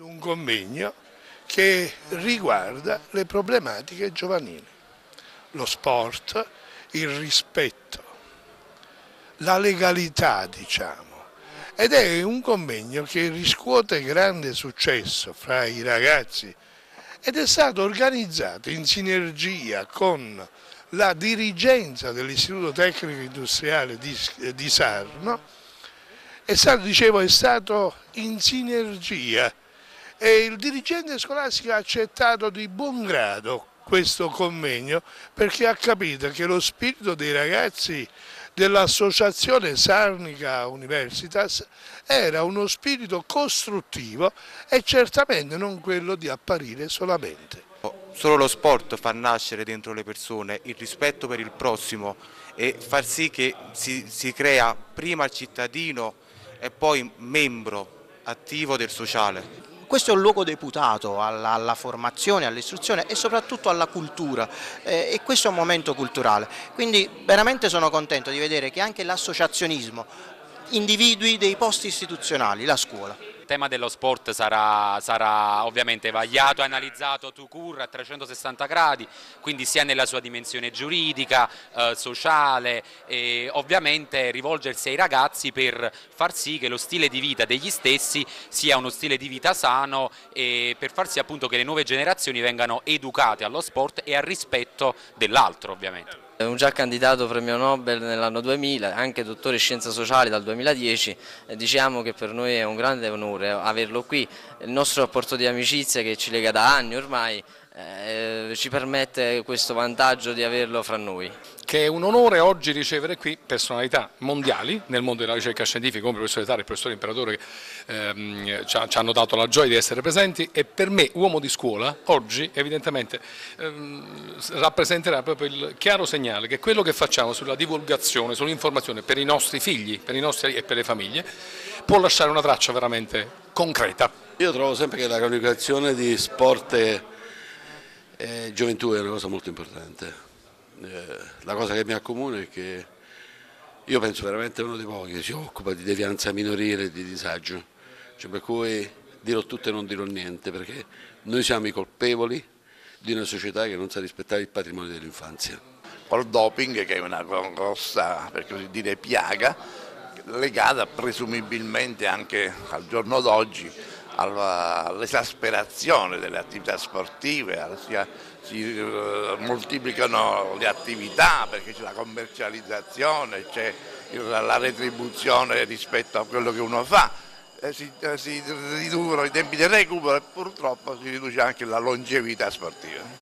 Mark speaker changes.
Speaker 1: Un convegno che riguarda le problematiche giovanili, lo sport, il rispetto, la legalità diciamo. Ed è un convegno che riscuote grande successo fra i ragazzi ed è stato organizzato in sinergia con la dirigenza dell'Istituto Tecnico Industriale di, Sarno, è stato, dicevo, è stato in sinergia e il dirigente scolastico ha accettato di buon grado questo convegno perché ha capito che lo spirito dei ragazzi dell'associazione Sarnica Universitas era uno spirito costruttivo e certamente non quello di apparire solamente.
Speaker 2: Solo lo sport fa nascere dentro le persone il rispetto per il prossimo e far sì che si, si crea prima il cittadino e poi membro attivo del sociale.
Speaker 3: Questo è un luogo deputato alla, alla formazione, all'istruzione e soprattutto alla cultura eh, e questo è un momento culturale. Quindi veramente sono contento di vedere che anche l'associazionismo individui dei posti istituzionali, la scuola
Speaker 4: tema dello sport sarà, sarà ovviamente vagliato e analizzato to cure a 360 gradi, quindi sia nella sua dimensione giuridica, eh, sociale e ovviamente rivolgersi ai ragazzi per far sì che lo stile di vita degli stessi sia uno stile di vita sano e per far sì appunto che le nuove generazioni vengano educate allo sport e al rispetto dell'altro ovviamente.
Speaker 5: Un già candidato premio Nobel nell'anno 2000, anche dottore in scienze sociali dal 2010, diciamo che per noi è un grande onore averlo qui, il nostro rapporto di amicizia che ci lega da anni ormai eh, ci permette questo vantaggio di averlo fra noi.
Speaker 6: Che è un onore oggi ricevere qui personalità mondiali nel mondo della ricerca scientifica come il professore Tari e il professore Imperatore che ehm, ci, ci, hanno dato la gioia di essere presenti e per me uomo di scuola oggi evidentemente ehm, rappresenterà proprio il chiaro segnale che quello che facciamo sulla divulgazione, sull'informazione per i nostri figli per i nostri, e per le famiglie può lasciare una traccia veramente concreta.
Speaker 7: Io trovo sempre che la comunicazione di sport e eh, gioventù è una cosa molto importante. Eh, la cosa che mi accomuna è che io penso veramente uno dei pochi che si occupa di devianza minorile e di disagio, cioè per cui dirò tutto e non dirò niente, perché noi siamo i colpevoli di una società che non sa rispettare il patrimonio dell'infanzia.
Speaker 8: Col doping che è una grossa, per così dire, piaga, legata presumibilmente anche al giorno d'oggi all'esasperazione delle attività sportive, si eh, moltiplicano le attività perché c'è la commercializzazione, c'è la retribuzione rispetto a quello che uno fa, eh, si, eh, si riducono i tempi di recupero e purtroppo si riduce anche la longevità sportiva.